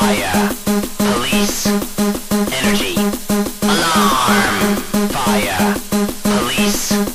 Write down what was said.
Fire, police, energy, alarm, fire, police.